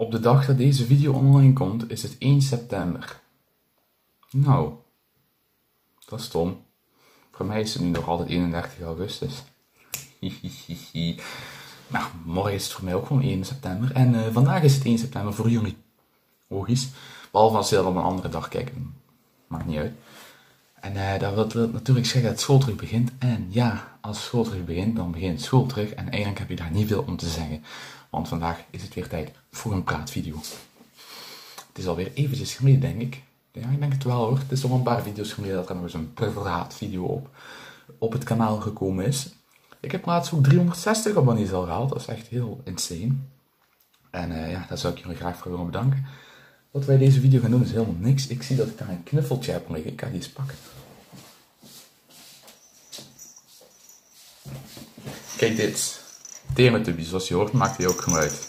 Op de dag dat deze video online komt is het 1 september. Nou, dat is stom. Voor mij is het nu nog altijd 31 augustus. Maar morgen is het voor mij ook gewoon 1 september. En uh, vandaag is het 1 september voor jullie. Logisch. Behalve als je dat op een andere dag kijkt. Maakt niet uit. En uh, dat wil natuurlijk zeggen dat school terug begint. En ja, als school terug begint, dan begint school terug. En eigenlijk heb je daar niet veel om te zeggen. Want vandaag is het weer tijd voor een praatvideo. Het is alweer eventjes geleden, denk ik. Ja, ik denk het wel hoor. Het is al een paar video's geleden dat er nog eens een praatvideo op, op het kanaal gekomen is. Ik heb laatst ook 360 abonnees al gehaald. Dat is echt heel insane. En uh, ja, daar zou ik jullie graag voor willen bedanken. Wat wij deze video gaan doen is helemaal niks. Ik zie dat ik daar een knuffeltje heb liggen. Ik ga die eens pakken. Kijk dit. Teletubbies, zoals je hoort, maakt hij ook geluid.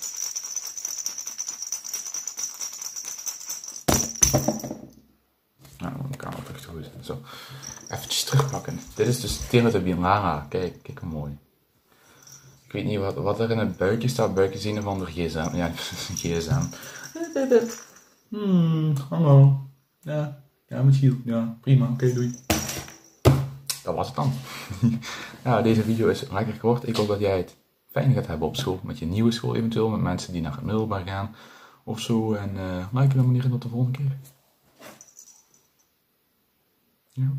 Nou, dan kan het terug. Zo. Even terugpakken. Dit is dus Teletubby Lana. Kijk, kijk hoe mooi. Ik weet niet wat, wat er in het buikje staat. Buikje is een of ander gsm. Ja, gsm. Hmm, hallo. Ja, ja, misschien. Ja, prima. Oké, doei. Dat was het dan. ja, deze video is lekker kort. Ik hoop dat jij het fijn gaat hebben op school. Met je nieuwe school eventueel. Met mensen die naar het middelbaar gaan. Of zo. En uh, like en abonneren tot de volgende keer. Ja.